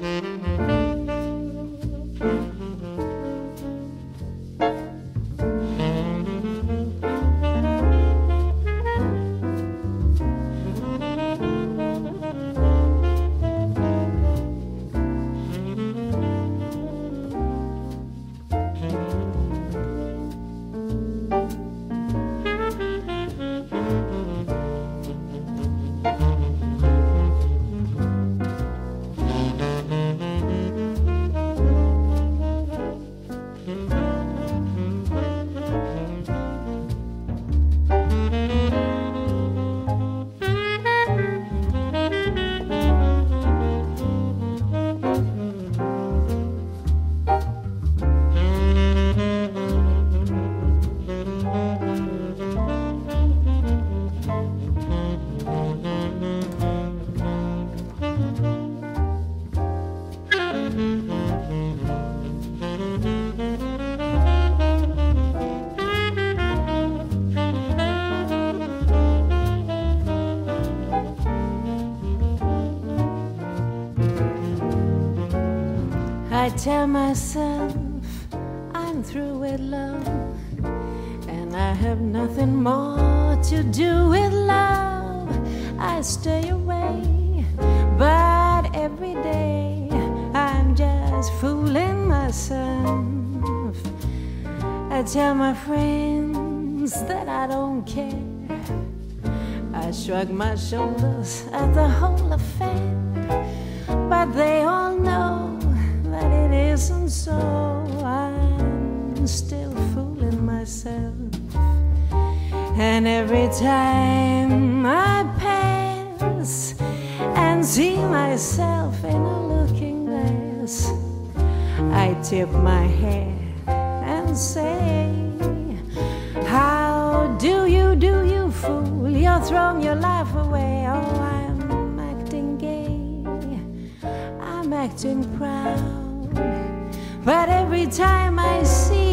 Música tell myself I'm through with love, and I have nothing more to do with love. I stay away, but every day I'm just fooling myself. I tell my friends that I don't care. I shrug my shoulders at the whole affair, still fooling myself, and every time I pass and see myself in a looking glass, I tip my head and say, How do you do, you fool? You're throwing your life away. Oh, I'm acting gay, I'm acting proud. But every time I see